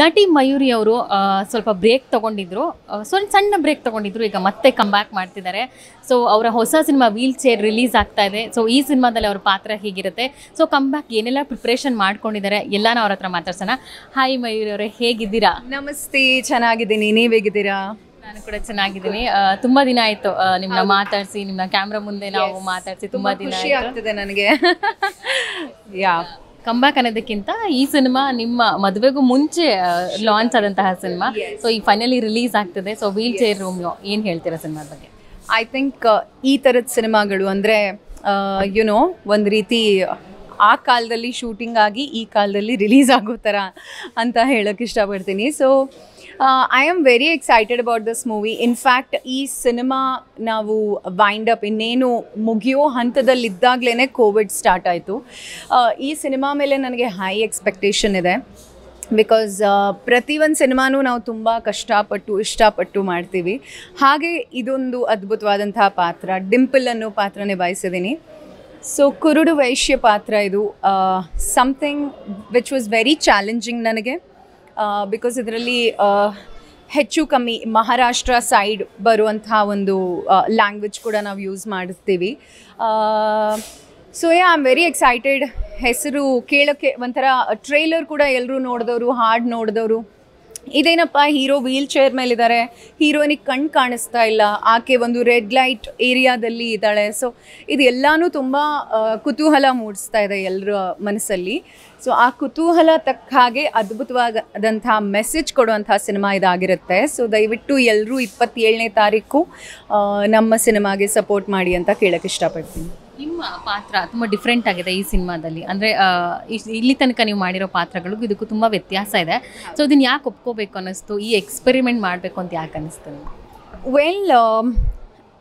ನಟಿ ಮಯೂರಿ ಅವರು ಸ್ವಲ್ಪ ಬ್ರೇಕ್ ತಗೊಂಡಿದ್ರು. ಸ್ವಲ್ಪ ಸಣ್ಣ ಬ್ರೇಕ್ ತಗೊಂಡಿದ್ರು. ಈಗ ಮತ್ತೆ ಕಮ್ ಬ್ಯಾಕ್ ಮಾಡ್ತಿದ್ದಾರೆ. ಸೊ ಅವರ ಹೊಸ ಸಿನಿಮಾ ವೀಲ್ ಚೇರ್ ರಿಲೀಸ್ ಆಗ್ತಾ ಇದೆ. ಸೊ ಈ ಸಿನಿಮಾದಲ್ಲಿ ಅವ್ರ ಪಾತ್ರ ಹೇಗಿರುತ್ತೆ? ಸೊ ಕಮ್ ಬ್ಯಾಕ್ ಏನೆಲ್ಲ ಪ್ರಿಪ್ರೇಷನ್ ಮಾಡ್ಕೊಂಡಿದ್ದಾರೆ? ಎಲ್ಲಾನು ಅವ್ರ ಹತ್ರ ಮಾತಾಡ್ಸೋಣ. ಹಾಯ್ ಮಯೂರಿ ಅವರೇ ಹೇಗಿದ್ದೀರಾ? ನಮಸ್ತೆ ಚೆನ್ನಾಗಿದ್ದೀನಿ. ನೀವು ಹೇಗಿದ್ದೀರಾ? ನಾನು ಕೂಡ ಚೆನ್ನಾಗಿದ್ದೀನಿ. ತುಂಬಾ ದಿನ ಆಯ್ತು ನಿಮ್ಮನ್ನ ನಿಮ್ನ ನಿಮ್ಮ ನಿಮ್ನ ಕ್ಯಾಮ್ರಾ ಮುಂದೆ ನಾವು ಮಾತಾಡಿಸಿ ತುಂಬಾ ದಿನ ಆಗ್ತದೆ ನನಗೆ. ಯಾ ಕಮ್ ಬ್ಯಾಕ್ ಅನ್ನೋದಕ್ಕಿಂತ ಈ ಸಿನಿಮಾ ನಿಮ್ಮ ಮದುವೆಗೂ ಮುಂಚೆ ಲಾಂಚ್ ಆದಂತಹ ಸಿನಿಮಾ. ಸೊ ಈ ಫೈನಲಿ ರಿಲೀಸ್ ಆಗ್ತದೆ. ಸೊ ವೀಲ್ ಚೇರ್ ರೂಮ್ ಏನು ಹೇಳ್ತೀರಾ ಸಿನಿಮಾದ ಬಗ್ಗೆ? ಐ ಥಿಂಕ್ ಈ ಥರದ ಸಿನಿಮಾಗಳು ಅಂದರೆ ಯುನೋ ಒಂದು ರೀತಿ ಆ ಕಾಲದಲ್ಲಿ ಶೂಟಿಂಗ್ ಆಗಿ ಈ ಕಾಲದಲ್ಲಿ ರಿಲೀಸ್ ಆಗೋ ಥರ ಅಂತ ಹೇಳೋಕ್ಕೆ ಇಷ್ಟಪಡ್ತೀನಿ. So I am very excited about this movie in fact ಈ ಸಿನಿಮಾ ನಾವು ವೈಂಡ್ ಅಪ್ ಇನ್ನೇನು ಮುಗಿಯೋ ಹಂತದಲ್ಲಿದ್ದಾಗಲೇ ಕೋವಿಡ್ ಸ್ಟಾರ್ಟ್ ಆಯಿತು. ಈ ಸಿನಿಮಾ ಮೇಲೆ ನನಗೆ ಹೈ ಎಕ್ಸ್ಪೆಕ್ಟೇಷನ್ ಇದೆ. ಬಿಕಾಸ್ ಪ್ರತಿಯೊಂದು ಸಿನಿಮಾನೂ ನಾವು ತುಂಬ ಕಷ್ಟಪಟ್ಟು, ಇಷ್ಟಪಟ್ಟು ಮಾಡ್ತೀವಿ. ಹಾಗೆ ಇದೊಂದು ಅದ್ಭುತವಾದಂತಹ ಪಾತ್ರ. ಡಿಂಪಲ್ ಅನ್ನೋ ಪಾತ್ರ ನಿಭಾಯಿಸಿದ್ದೀನಿ ಸೊ ಕುರುಡು ವೈಶ್ಯ ಪಾತ್ರ ಇದು. Something which was very challenging ನನಗೆ. ಬಿಕಾಸ್ ಇದರಲ್ಲಿ ಹೆಚ್ಚು ಕಮ್ಮಿ ಮಹಾರಾಷ್ಟ್ರ ಸೈಡ್ ಬರುವಂತಹ ಒಂದು ಲ್ಯಾಂಗ್ವೇಜ್ ಕೂಡ ನಾವು ಯೂಸ್ ಮಾಡಿಸ್ತೀವಿ. So I am very excited ಹೆಸರು ಕೇಳೋಕ್ಕೆ ಒಂಥರ ಟ್ರೈಲರ್ ಕೂಡ ಎಲ್ಲರೂ ನೋಡಿದವರು, ಹಾಡು ನೋಡಿದವರು. ಇದೇನಪ್ಪ, ಹೀರೋ ವೀಲ್ ಚೇರ್ ಮೇಲಿದ್ದಾರೆ ಹೀರೋನಿಗೆ ಕಣ್ಣು ಕಾಣಿಸ್ತಾ ಇಲ್ಲ, ಆಕೆ ಒಂದು ರೆಡ್ ಲೈಟ್ ಏರಿಯಾದಲ್ಲಿ ಇದ್ದಾಳೆ. ಸೊ ಇದು ತುಂಬ ಕುತೂಹಲ ಮೂಡಿಸ್ತಾ ಇದೆ ಎಲ್ಲರ ಮನಸ್ಸಲ್ಲಿ. ಸೊ ಆ ಕುತೂಹಲ ತಕ್ಕ ಹಾಗೆ ಅದ್ಭುತವಾದಂಥ ಮೆಸೇಜ್ ಕೊಡುವಂಥ ಸಿನಿಮಾ ಇದಾಗಿರುತ್ತೆ. ಸೊ ದಯವಿಟ್ಟು ಎಲ್ಲರೂ ಇಪ್ಪತ್ತೇಳನೇ ತಾರೀಕು ನಮ್ಮ ಸಿನಿಮಾಗೆ ಸಪೋರ್ಟ್ ಮಾಡಿ ಅಂತ ಕೇಳೋಕ್ಕೆ ಇಷ್ಟಪಡ್ತೀನಿ. ನಿಮ್ಮ ಪಾತ್ರ ತುಂಬ ಡಿಫ್ರೆಂಟ್ ಆಗಿದೆ ಈ ಸಿನಿಮಾದಲ್ಲಿ. ಅಂದರೆ ಇಲ್ಲಿ ತನಕ ನೀವು ಮಾಡಿರೋ ಪಾತ್ರಗಳಿಗೂ ಇದಕ್ಕೂ ತುಂಬ ವ್ಯತ್ಯಾಸ ಇದೆ. ಸೊ ಇದನ್ನು ಯಾಕೆ ಒಪ್ಕೋಬೇಕು ಅನ್ನಿಸ್ತು? ಈ ಎಕ್ಸ್ಪೆರಿಮೆಂಟ್ ಮಾಡಬೇಕು ಅಂತ ಯಾಕೆ ಅನ್ನಿಸ್ತು ವೆಲ್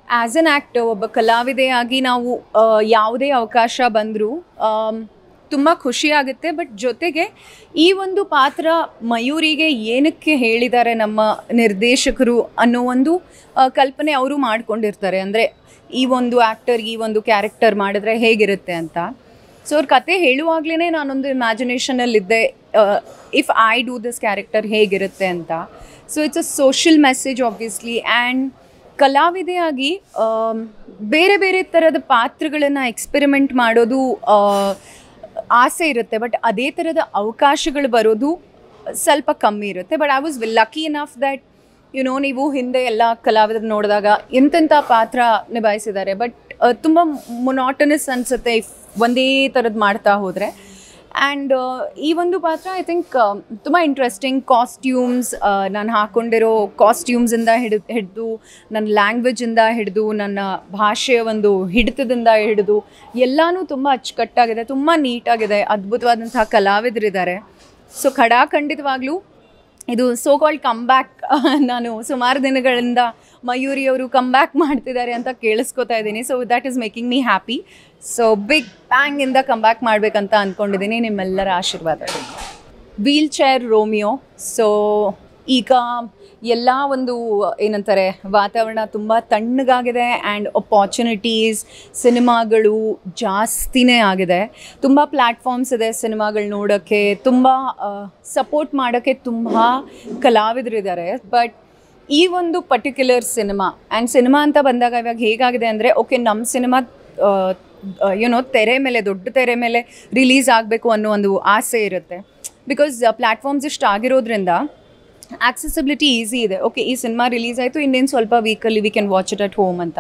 ಆ್ಯಸ್ ಅನ್ ಆ್ಯಕ್ಟರ್ ಒಬ್ಬ ಕಲಾವಿದೆಯಾಗಿ ನಾವು ಯಾವುದೇ ಅವಕಾಶ ಬಂದರೂ ತುಂಬ ಖುಷಿಯಾಗುತ್ತೆ ಬಟ್ ಜೊತೆಗೆ ಈ ಒಂದು ಪಾತ್ರ ಮಯೂರಿಗೆ ಏನಕ್ಕೆ ಹೇಳಿದ್ದಾರೆ ನಮ್ಮ ನಿರ್ದೇಶಕರು ಅನ್ನೋ ಒಂದು ಕಲ್ಪನೆ ಅವರು ಮಾಡಿಕೊಂಡಿರ್ತಾರೆ. ಅಂದರೆ ಈ ಒಂದು ಆ್ಯಕ್ಟರ್ ಈ ಒಂದು ಕ್ಯಾರೆಕ್ಟರ್ ಮಾಡಿದ್ರೆ ಹೇಗಿರುತ್ತೆ ಅಂತ. ಸೊ ಅವ್ರ ಕತೆ ಹೇಳುವಾಗಲೇ ನಾನೊಂದು ಇಮ್ಯಾಜಿನೇಷನಲ್ಲಿದ್ದೆ if I do this character ಹೇಗಿರುತ್ತೆ ಅಂತ. So it's a social message obviously and ಕಲಾವಿದೆಯಾಗಿ ಬೇರೆ ಬೇರೆ ಥರದ ಪಾತ್ರಗಳನ್ನು ಎಕ್ಸ್ಪೆರಿಮೆಂಟ್ ಮಾಡೋದು ಆಸೆ ಇರುತ್ತೆ ಬಟ್ ಅದೇ ಥರದ ಅವಕಾಶಗಳು ಬರೋದು ಸ್ವಲ್ಪ ಕಮ್ಮಿ ಇರುತ್ತೆ. But I was lucky enough that you know ನೀವು ಹಿಂದೆ ಎಲ್ಲ ಕಲಾವಿದರು ನೋಡಿದಾಗ ಎಂತೆಂಥ ಪಾತ್ರ ನಿಭಾಯಿಸಿದ್ದಾರೆ. ಬಟ್ ತುಂಬ ಮೊನಾಟನಸ್ ಅನಿಸುತ್ತೆ ಇಫ್ ಒಂದೇ ಥರದ್ದು ಮಾಡ್ತಾ ಹೋದರೆ. ಆ್ಯಂಡ್ ಈ ಒಂದು ಪಾತ್ರ ಐ ಥಿಂಕ್ ತುಂಬ ಇಂಟ್ರೆಸ್ಟಿಂಗ್ ಕಾಸ್ಟ್ಯೂಮ್ಸ್ ನಾನು ಹಾಕ್ಕೊಂಡಿರೋ ಕಾಸ್ಟ್ಯೂಮ್ಸಿಂದ ಹಿಡಿದು ಹಿಡಿದು ನನ್ನ ಲ್ಯಾಂಗ್ವೇಜಿಂದ ಹಿಡಿದು, ನನ್ನ ಭಾಷೆಯ ಒಂದು ಹಿಡಿತದಿಂದ ಹಿಡಿದು, ಎಲ್ಲನೂ ತುಂಬ ಅಚ್ಚುಕಟ್ಟಾಗಿದೆ, ತುಂಬ ನೀಟಾಗಿದೆ, ಅದ್ಭುತವಾದಂತಹ ಕಲಾವಿದರಿದ್ದಾರೆ. ಸೊ ಖಡಾಖಂಡಿತವಾಗ್ಲೂ, ಇದು ಸೋ ಕಾಲ್ಡ್ ಕಮ್ ಬ್ಯಾಕ್ ನಾನು ಸುಮಾರು ದಿನಗಳಿಂದ ಮಯೂರಿಯವರು ಕಮ್ ಬ್ಯಾಕ್ ಮಾಡ್ತಿದ್ದಾರೆ ಅಂತ ಕೇಳಿಸ್ಕೊತಾ ಇದ್ದೀನಿ. So that is making me happy so big ಬ್ಯಾಂಗಿಂದ come back ಮಾಡಬೇಕಂತ ಅಂದ್ಕೊಂಡಿದ್ದೀನಿ ನಿಮ್ಮೆಲ್ಲರ ಆಶೀರ್ವಾದ. ವೀಲ್ ಚೇರ್ ರೋಮಿಯೋ ಸೊ ಈಗ ಎಲ್ಲ ಒಂದು, ಏನಂತಾರೆ, ವಾತಾವರಣ ತುಂಬ ತಣ್ಣಗಾಗಿದೆ ಆ್ಯಂಡ್ ಅಪಾರ್ಚುನಿಟೀಸ್ ಸಿನಿಮಾಗಳು ಜಾಸ್ತಿನೇ ಆಗಿದೆ. ತುಂಬ ಪ್ಲ್ಯಾಟ್ಫಾರ್ಮ್ಸ್ ಇದೆ ಸಿನಿಮಾಗಳು ನೋಡೋಕ್ಕೆ ತುಂಬ ಸಪೋರ್ಟ್ ಮಾಡೋಕ್ಕೆ ತುಂಬ ಕಲಾವಿದರಿದ್ದಾರೆ ಬಟ್ ಈ ಒಂದು ಪರ್ಟಿಕ್ಯುಲರ್ ಸಿನಿಮಾ ಆ್ಯಂಡ್ ಸಿನಿಮಾ ಅಂತ ಬಂದಾಗ ಇವಾಗ ಹೇಗಾಗಿದೆ ಅಂದರೆ ಓಕೆ ನಮ್ಮ ಸಿನಿಮಾ ಯುನೋ ತೆರೆ ಮೇಲೆ, ದೊಡ್ಡ ತೆರೆ ಮೇಲೆ ರಿಲೀಸ್ ಆಗಬೇಕು ಅನ್ನೋ ಒಂದು ಆಸೆ ಇರುತ್ತೆ. ಬಿಕಾಸ್ ಪ್ಲ್ಯಾಟ್ಫಾರ್ಮ್ಸ್ ಇಷ್ಟು ಆಗಿರೋದ್ರಿಂದ ಆಕ್ಸೆಸಿಬಿಲಿಟಿ ಈಸಿ ಇದೆ. ಓಕೆ ಈ ಸಿನಿಮಾ ರಿಲೀಸ್ ಆಯಿತು, ಇನ್ನೇನು ಸ್ವಲ್ಪ ವೀಕಲ್ಲಿ we can watch it at home ಅಂತ.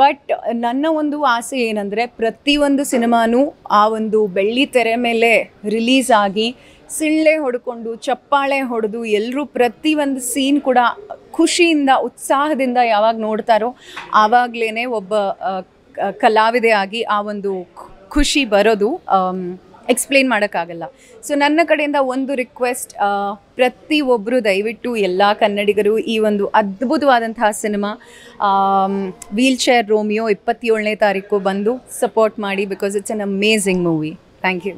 ಬಟ್ ನನ್ನ ಒಂದು ಆಸೆ ಏನಂದರೆ ಪ್ರತಿಯೊಂದು ಸಿನಿಮಾನೂ ಆ ಒಂದು ಬೆಳ್ಳಿ ತೆರೆ ಮೇಲೆ ರಿಲೀಸ್ ಆಗಿ, ಸಿಳ್ಳೆ ಹೊಡ್ಕೊಂಡು, ಚಪ್ಪಾಳೆ ಹೊಡೆದು ಎಲ್ಲರೂ ಪ್ರತಿಯೊಂದು ಸೀನ್ ಕೂಡ ಖುಷಿಯಿಂದ, ಉತ್ಸಾಹದಿಂದ ಯಾವಾಗ ನೋಡ್ತಾರೋ ಆವಾಗಲೇ ಒಬ್ಬ ಕಲಾವಿದೆ ಆಗಿ ಆ ಒಂದು ಖುಷಿ ಬರೋದು ಎಕ್ಸ್ಪ್ಲೇನ್ ಮಾಡೋಕ್ಕಾಗಲ್ಲ. ಸೊ ನನ್ನ ಕಡೆಯಿಂದ ಒಂದು ರಿಕ್ವೆಸ್ಟ್ ಪ್ರತಿಯೊಬ್ಬರು ದಯವಿಟ್ಟು ಎಲ್ಲ ಕನ್ನಡಿಗರು ಈ ಒಂದು ಅದ್ಭುತವಾದಂತಹ ಸಿನಿಮಾ ವೀಲ್ ಚೇರ್ ರೋಮಿಯೋ ಇಪ್ಪತ್ತೇಳನೇ ತಾರೀಕು ಬಂದು ಸಪೋರ್ಟ್ ಮಾಡಿ because it's an amazing movie thank you